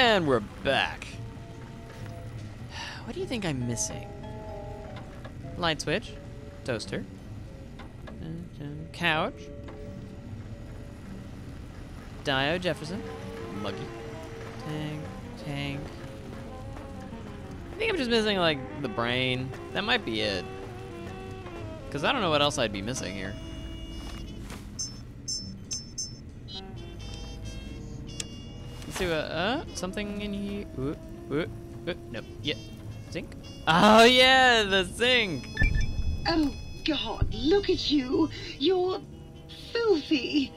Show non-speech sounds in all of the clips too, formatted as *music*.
And we're back. What do you think I'm missing? Light switch, toaster, couch, Dio Jefferson, Muggy, tank, tank. I think I'm just missing like the brain. That might be it. Cause I don't know what else I'd be missing here. Let's see what, uh, something in here. Ooh, ooh, ooh, nope, yeah, sink. Oh yeah, the sink. Oh God, look at you. You're filthy.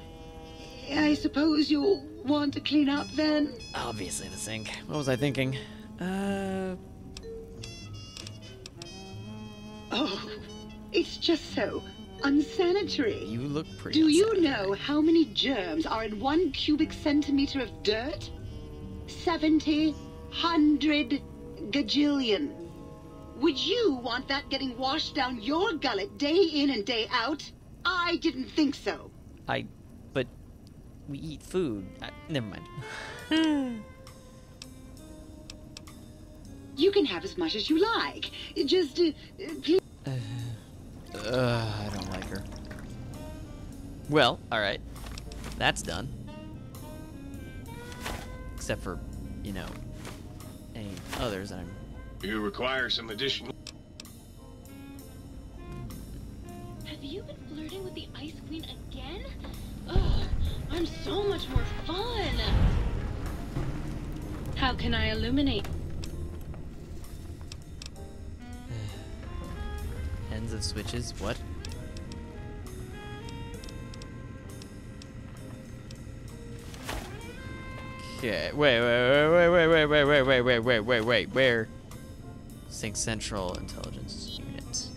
I suppose you'll want to clean up then? Obviously the sink. What was I thinking? Uh... Oh, it's just so unsanitary. You look pretty Do you know how many germs are in one cubic centimeter of dirt? Seventy, hundred, gajillion. Would you want that getting washed down your gullet day in and day out? I didn't think so. I... but... we eat food. I, never mind. *sighs* you can have as much as you like. Just, uh, please... Uh, uh, I don't like her. Well, alright. That's done. Except for, you know, any others that I'm you require some additional... Have you been flirting with the Ice Queen again? Ugh, I'm so much more fun! How can I illuminate? *sighs* Ends of switches, what? Okay, wait, wait, wait, wait, wait, wait, wait, wait, wait, wait, wait, wait, where? Sink Central Intelligence Unit.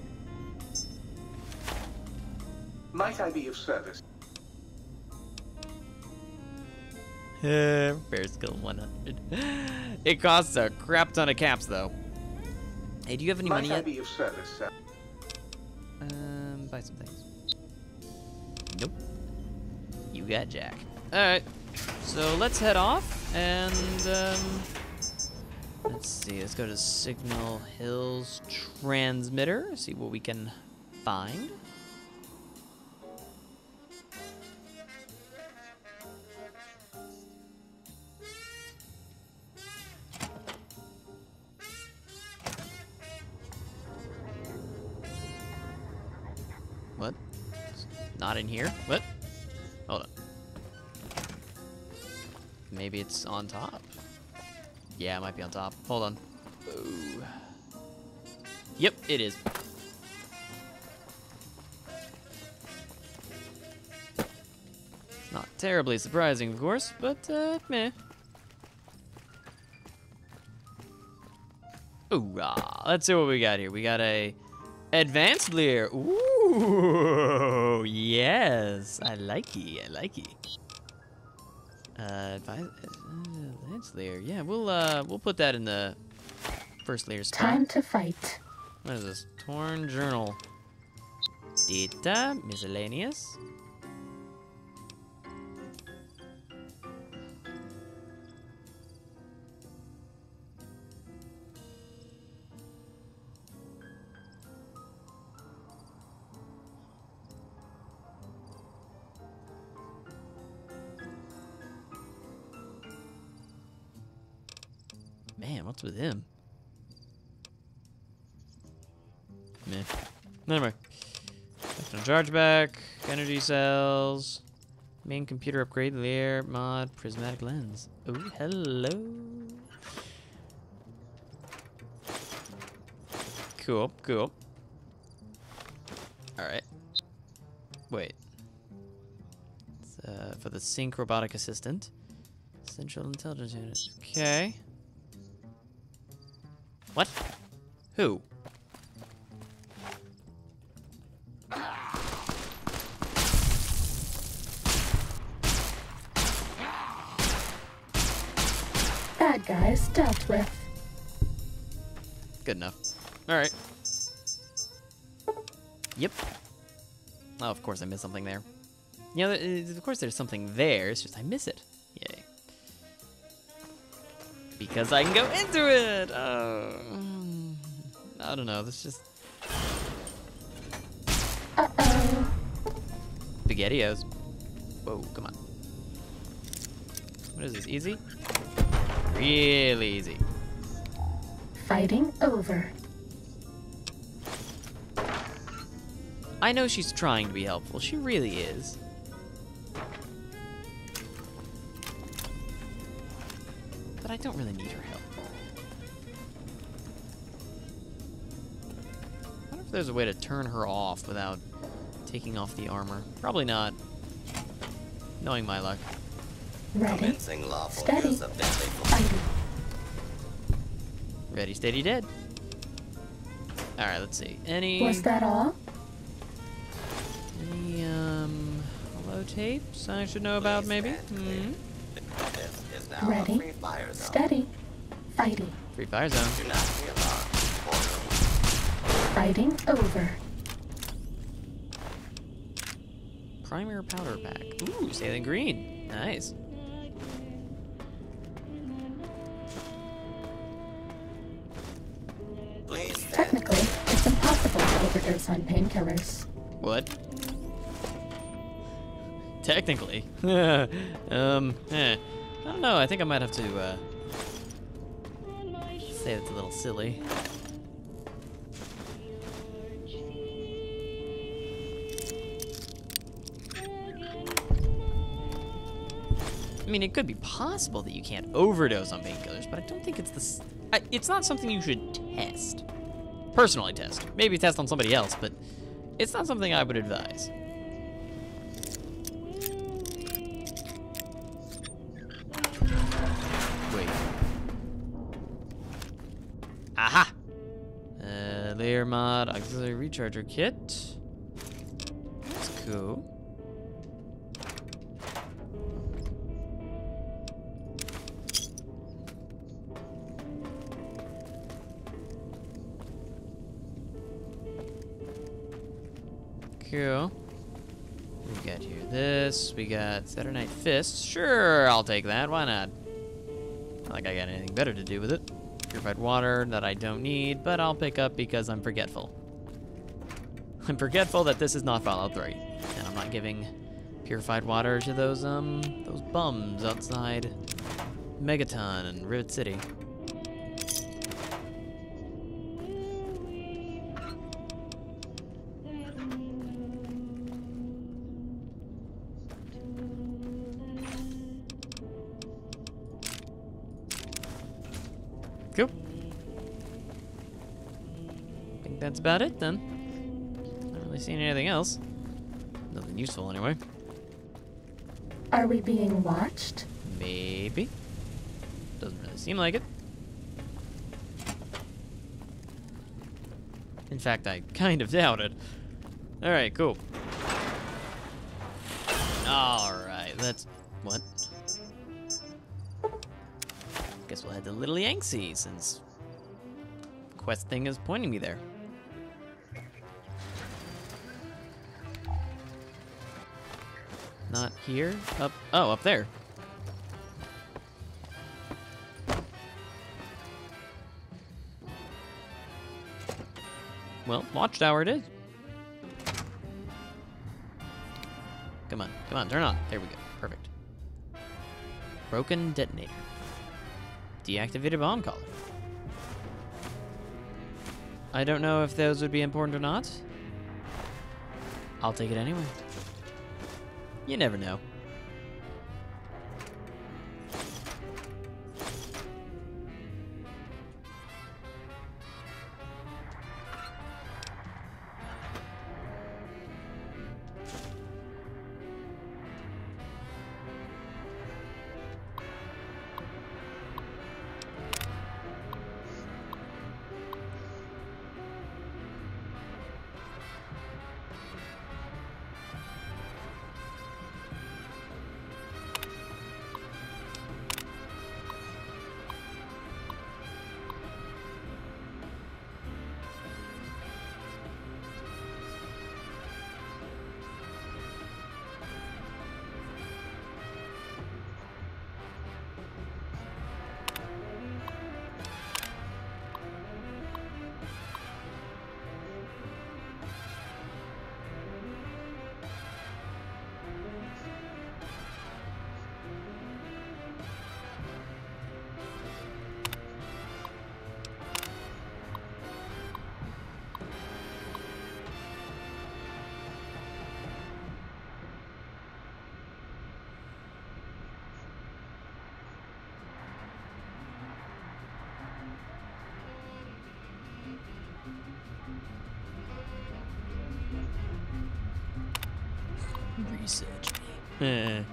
Might I be of service? Bear skill 100. it costs a crap ton of caps, though. Hey, do you have any Might money I yet? be of service, sir? Um, buy some things. Nope. You got Jack. Alright. So let's head off and, um, let's see. Let's go to Signal Hills Transmitter. See what we can find. What? Not in here? What? Maybe it's on top. Yeah, it might be on top. Hold on. Ooh. Yep, it is. Not terribly surprising, of course, but, uh, meh. Ooh, ah, let's see what we got here. We got a advanced LAER. Ooh, *laughs* yes, I like it. I like it. Uh, uh, advanced LAER. Yeah, we'll uh, we'll put that in the first layer spot. Time to fight. What is this? Torn journal. Data miscellaneous. Man, what's with him? Meh. Never mind. Charge back, energy cells, main computer upgrade, LAER, mod, prismatic lens. Oh, hello. Cool, cool. Alright. Wait. Uh, for the Sink robotic assistant. Central intelligence unit. Okay. What? Who? Bad guys dealt with. Good enough. Alright. Yep. Oh, of course I missed something there. You know, of course there's something there, it's just I miss it. Because I can go into it! Oh, I don't know, this just... Uh-oh. Spaghettios. Whoa, come on. What is this, easy? Really easy. Fighting over. I know she's trying to be helpful. She really is. But I don't really need her help. I wonder if there's a way to turn her off without taking off the armor. Probably not. Knowing my luck. Ready. Commencing lawful Steady. use of deadly. Fighting. Ready, steady, dead. Alright, let's see. Any... Was that all? Any, um... Holotapes I should know about, maybe? stand clear. Hmm? This is now Ready. free fire zone. Steady. Fighting. Free fire zone. Do not be alarmed. Order Fighting over. Primer powder pack. Ooh, Salient Green. Nice. Technically, it's impossible to overdose on painkillers. What? Technically. *laughs* um, eh. I don't know. I think I might have to, uh... Say it's a little silly. I mean, it could be possible that you can't overdose on painkillers, but I don't think it's the. s I it's not something you should test. Personally, test. Maybe test on somebody else, but it's not something I would advise. Recharger kit. That's cool. Cool. We got here this. We got Saturday Night Fist. Sure, I'll take that. Why not? Not like I got anything better to do with it. Purified water that I don't need, but I'll pick up because I'm forgetful. I'm forgetful that this is not Fallout 3, and I'm not giving purified water to those um those bums outside Megaton and Rivet City. Cool. think that's about it then. Really seeing anything else. Nothing useful anyway. Are we being watched? Maybe. Doesn't really seem like it. In fact, I kind of *laughs* doubt it. Alright, cool. Alright, that's... What? Guess we'll head to Little Yangtze, since... Quest thing is pointing me there. Not here? Up... Oh, up there. Well, watchtower it is. Come on, come on, turn on. There we go. Perfect. Broken detonator. Deactivated bomb collar. I don't know if those would be important or not. I'll take it anyway. You never know. Research me.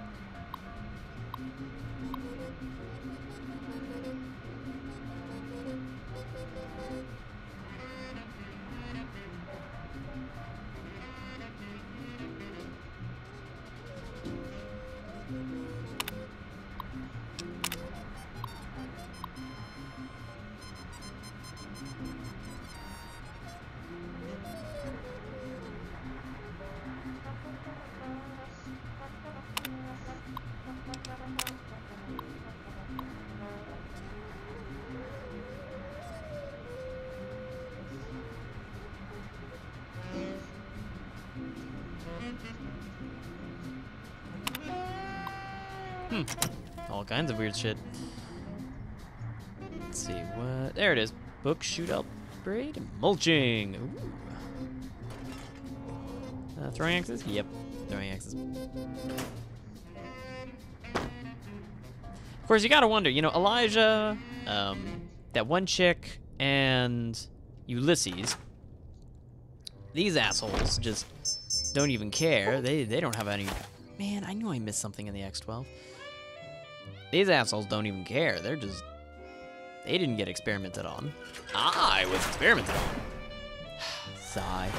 Hmm. All kinds of weird shit. Let's see what. There it is. Book shootout braid mulching. Ooh. Uh, throwing axes? Yep. Throwing axes. Of course, you gotta wonder. You know, Elijah, um, that one chick, and Ulysses. These assholes just don't even care. They they don't have any. Man, I knew I missed something in the X12. These assholes don't even care. They're just. They didn't get experimented on. I was experimented on. Sigh.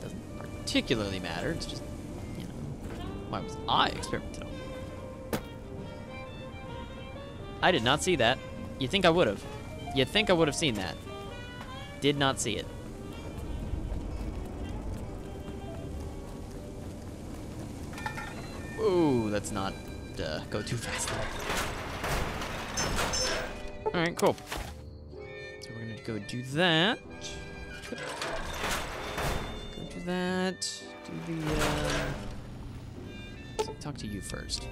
Doesn't particularly matter. It's just, you know, why was I experimented on? I did not see that. You think I would have? You think I would have seen that? Did not see it. Ooh, let's not uh, go too fast. All right, cool. So we're gonna go do that. Go do that. Do the. Uh... Talk to you first.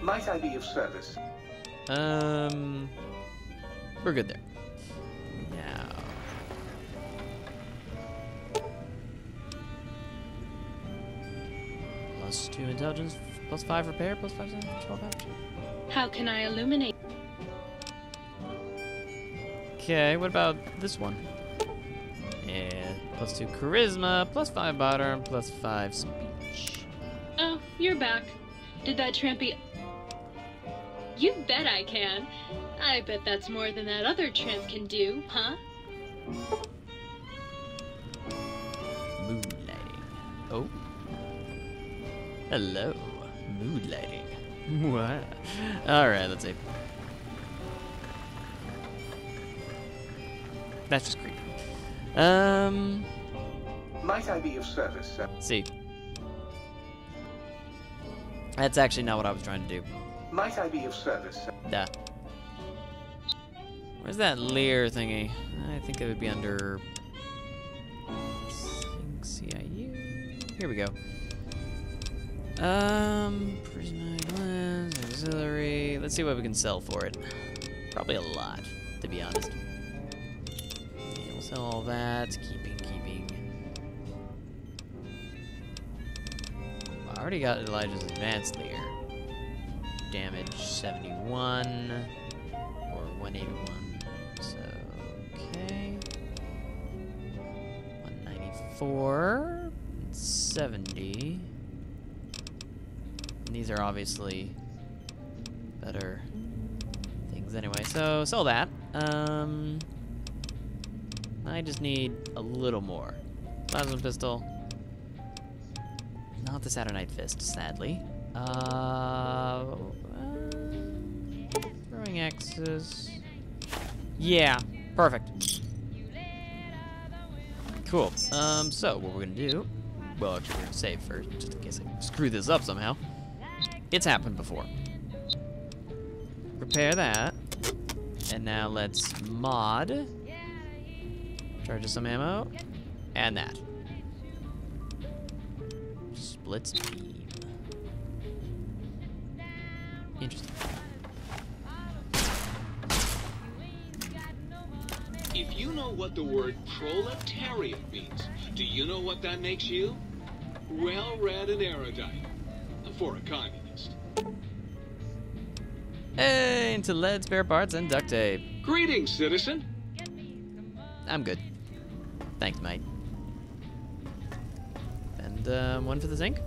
Might I be of service? Um, we're good there. Two intelligence, plus five repair, plus five seven, twelve. How can I illuminate? Okay, what about this one? Yeah, plus two charisma, plus five modern, plus five speech. Oh, you're back. Did that trampy. You bet I can. I bet that's more than that other tramp can do, huh? Mood lighting. Oh. Hello. Mood lighting. *laughs* What? Alright, let's see. That's just creepy. Um, Might I be of service, sir? see. That's actually not what I was trying to do. Might I be of service, sir? Duh. Where's that LAER thingy? I think it would be under Sink CIU. Here we go. Um, prismatic lens, auxiliary. Let's see what we can sell for it. Probably a lot, to be honest. Yeah, we'll sell all that. Keeping, keeping. I already got Elijah's advanced LAER damage 71 or 181. So, okay. 194, 70. And these are obviously better things anyway. So, sell that. Um, I just need a little more. Plasma pistol. Not the Saturnite fist, sadly. Uh, uh, throwing axes. Yeah, perfect. Cool. Um, so what we're gonna do? Well, actually, we're gonna save first, just in case I screw this up somehow. It's happened before. Repair that, and now let's mod. Charge some ammo, and that. Splits beam. Interesting. If you know what the word proletariat means, do you know what that makes you? Well read and erudite. For a communist. Hey, into lead, spare parts, and duct tape. Greetings, citizen. I'm good. Thanks, mate. And um, one for the zinc.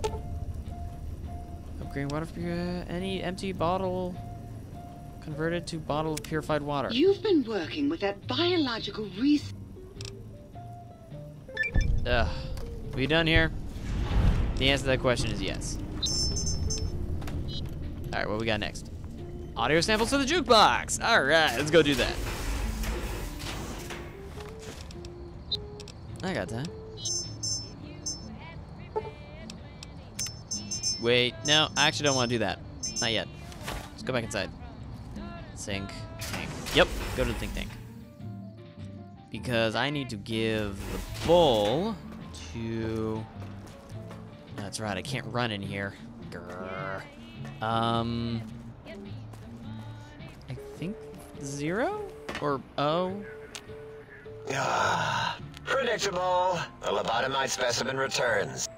Upgrading water for uh, any empty bottle converted to bottle of purified water. You've been working with that biological research. Ugh. We done here? The answer to that question is yes. Alright, what we got next? Audio samples to the jukebox! Alright, let's go do that. I got that. Wait, no, I actually don't want to do that. Not yet. Let's go back inside. Sink, tank. Yep, go to the think tank. Because I need to give the bowl to... That's right, I can't run in here. Grr. Um... I think zero? Or O? Ah, *sighs* predictable. The lobotomite specimen returns.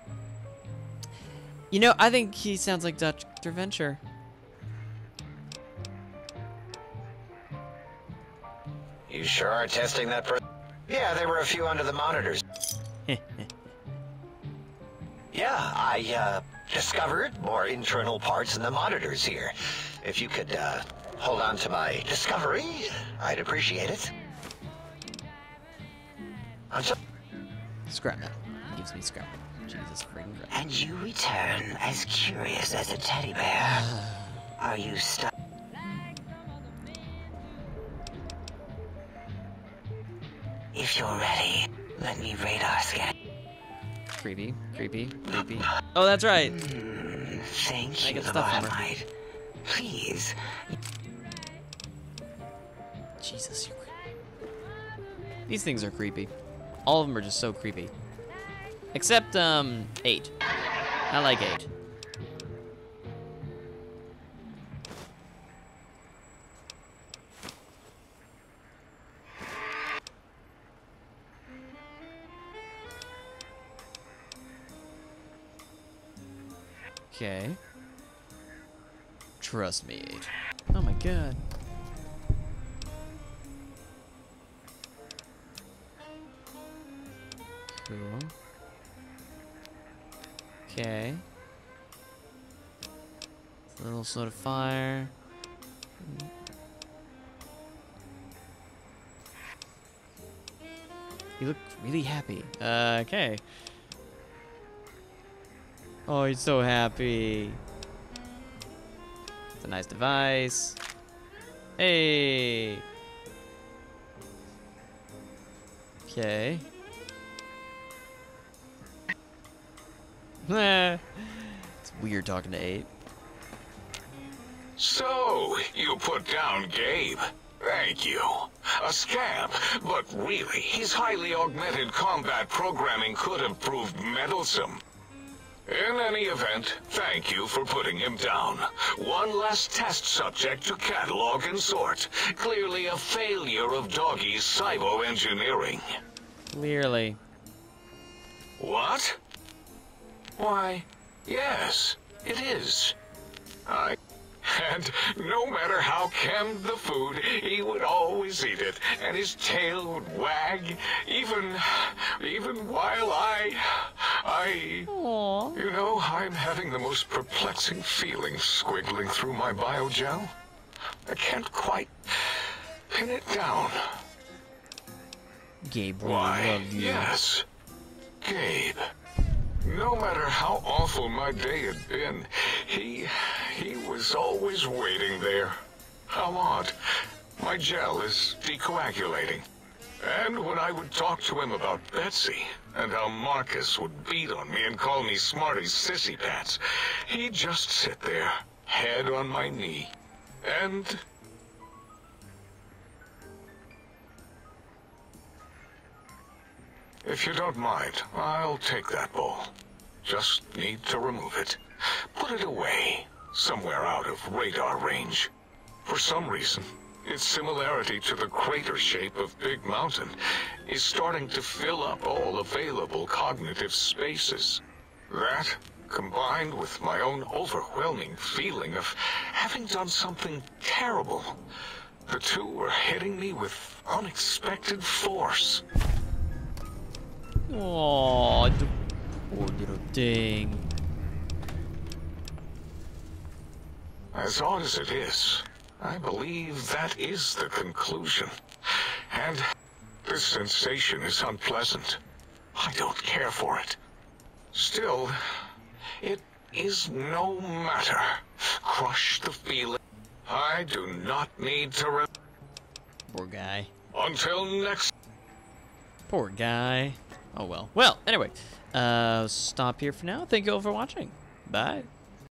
You know, I think he sounds like Dr. Venture. You sure are testing that per- Yeah, there were a few under the monitors. *laughs* Yeah, I, uh, discovered more internal parts in the monitors here. If you could, uh, hold on to my discovery, I'd appreciate it. So- scrap metal. He gives me scrap metal. Jesus freaking Christ. And you return as curious as a teddy bear. *sighs* Are you stuck? If you're ready, let me radar scan. Creepy, creepy, creepy. Oh, that's right. Hmm, Thank I you, get stuff from her. Lobotomite. Please, Jesus. These things are creepy. All of them are just so creepy. Except, um, 8. I like 8. Okay. Trust me, 8. Oh my god. Little sort of fire. You look really happy. Uh, okay. Oh, he's so happy. It's a nice device. Hey. Okay. *laughs* it's weird talking to eight. So, you put down Gabe. Thank you. A scamp, but really, his highly augmented combat programming could have proved meddlesome. In any event, thank you for putting him down. One less test subject to catalog and sort. Clearly a failure of Doggy's cybo-engineering. Clearly. What? Why, yes, it is. I... And no matter how canned the food, he would always eat it, and his tail would wag, even... even while I... I... Aww. You know, I'm having the most perplexing feeling squiggling through my biogel. I can't quite pin it down. Gabe really Why, loved you. yes. Gabe. No matter how awful my day had been, he... he was always waiting there. How odd. My gel is decoagulating. And when I would talk to him about Betsy, and how Marcus would beat on me and call me Smarty's sissy pants, he'd just sit there, head on my knee, and... If you don't mind, I'll take that bowl. Just need to remove it. Put it away, somewhere out of radar range. For some reason, its similarity to the crater shape of Big Mountain is starting to fill up all available cognitive spaces. That, combined with my own overwhelming feeling of having done something terrible, the two were hitting me with unexpected force. Oh, the poor little thing. As odd as it is, I believe that is the conclusion. And this sensation is unpleasant. I don't care for it. Still, it is no matter. Crush the feeling. I do not need to re- Poor guy. Until next Poor guy. Oh well. Well, anyway, uh, stop here for now. Thank you all for watching. Bye.